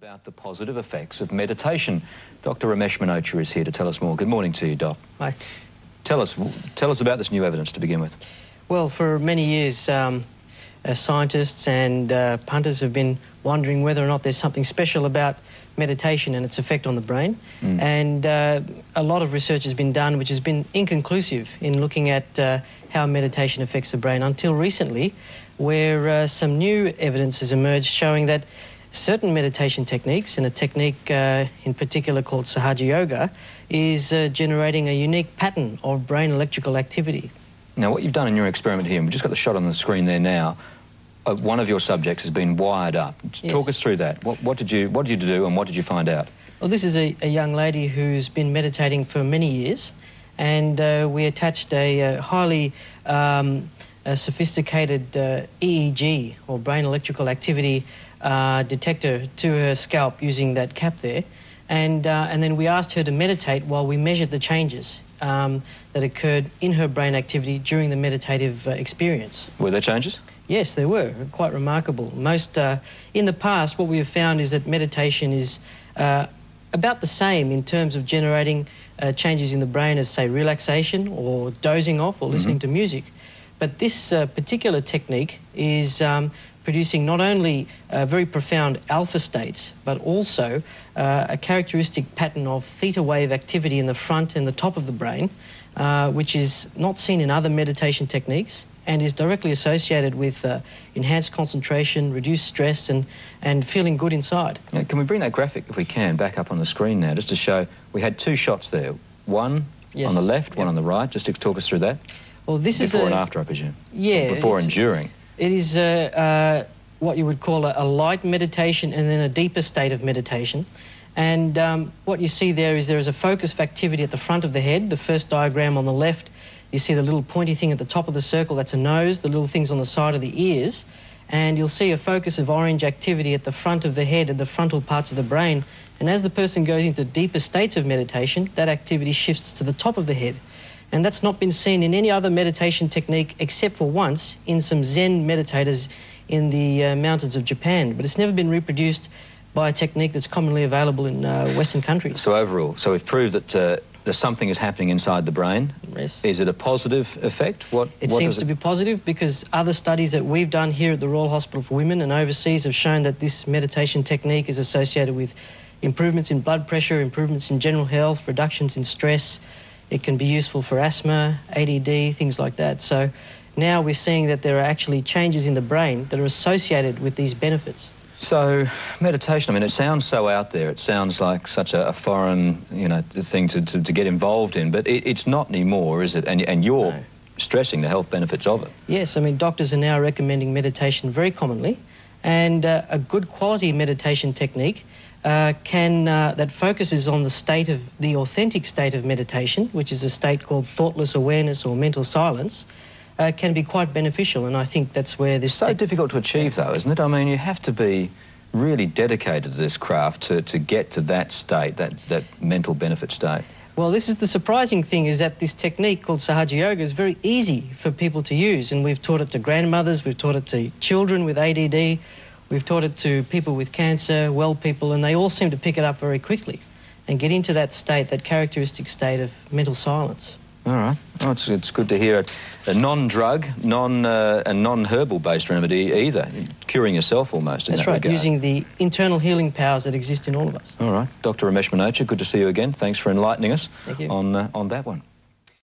About the positive effects of meditation. Dr. Ramesh Manocha is here to tell us more. Good morning to you, Doc. Hi. Tell us, tell us about this new evidence to begin with. Well, for many years, um, uh, scientists and uh, punters have been wondering whether or not there's something special about meditation and its effect on the brain. Mm. And uh, a lot of research has been done which has been inconclusive in looking at uh, how meditation affects the brain until recently, where uh, some new evidence has emerged showing that certain meditation techniques, and a technique uh, in particular called Sahaja Yoga, is uh, generating a unique pattern of brain electrical activity. Now, what you've done in your experiment here, and we've just got the shot on the screen there now, uh, one of your subjects has been wired up. Yes. Talk us through that. What, what, did you, what did you do and what did you find out? Well, this is a, a young lady who's been meditating for many years, and uh, we attached a, uh, highly um, a sophisticated uh, EEG, or brain electrical activity uh, detector, to her scalp using that cap there. And, uh, and then we asked her to meditate while we measured the changes um, that occurred in her brain activity during the meditative uh, experience. Were there changes? Yes, there were. Quite remarkable. Most, uh, in the past, what we have found is that meditation is uh, about the same in terms of generating uh, changes in the brain as, say, relaxation or dozing off or listening Mm-hmm. to music. But this uh, particular technique is um, producing not only uh, very profound alpha states, but also uh, a characteristic pattern of theta wave activity in the front and the top of the brain, uh, which is not seen in other meditation techniques and is directly associated with uh, enhanced concentration, reduced stress, and, and feeling good inside. Now, can we bring that graphic, if we can, back up on the screen now, just to show we had two shots there. One Yes. on the left, one on the right, just to talk us through that. Well, this is Before and after, I presume. Yeah, Before and during. It is uh, uh, what you would call a, a light meditation and then a deeper state of meditation. And um, what you see there is there is a focus of activity at the front of the head. The first diagram on the left, you see the little pointy thing at the top of the circle, that's a nose, the little things on the side of the ears. And you'll see a focus of orange activity at the front of the head and the frontal parts of the brain. And as the person goes into deeper states of meditation, that activity shifts to the top of the head. And that's not been seen in any other meditation technique except for once in some Zen meditators in the uh, mountains of Japan. But it's never been reproduced by a technique that's commonly available in uh, Western countries. So overall, so we've proved that uh, there's something is happening inside the brain. Yes. Is it a positive effect? What, It what seems does to be positive because other studies that we've done here at the Royal Hospital for Women and overseas have shown that this meditation technique is associated with improvements in blood pressure, improvements in general health, reductions in stress. It can be useful for asthma, ADD, things like that. So now we're seeing that there are actually changes in the brain that are associated with these benefits. So meditation, I mean, it sounds so out there. It sounds like such a, a foreign, you know, thing to, to, to get involved in. But it, it's not anymore, is it? And, and you're No. stressing the health benefits of it. Yes, I mean, doctors are now recommending meditation very commonly, and uh, a good quality meditation technique uh, can uh, that focuses on the state of the authentic state of meditation, which is a state called thoughtless awareness or mental silence, uh, can be quite beneficial. And I think that's where this It's so difficult to achieve, though, isn't it? I mean, you have to be really dedicated to this craft to, to get to that state, that, that mental benefit state. Well, this is the surprising thing is that this technique called Sahaja Yoga is very easy for people to use. And we've taught it to grandmothers, we've taught it to children with ADD, we've taught it to people with cancer, well people, and they all seem to pick it up very quickly and get into that state, that characteristic state of mental silence. All right. Oh, it's, it's good to hear a, a non-drug, non, uh, a non-herbal based remedy either, curing yourself almost in That's that right, regard. using the internal healing powers that exist in all of us. All right. Dr. Ramesh Manocha, good to see you again. Thanks for enlightening us on, uh, on that one.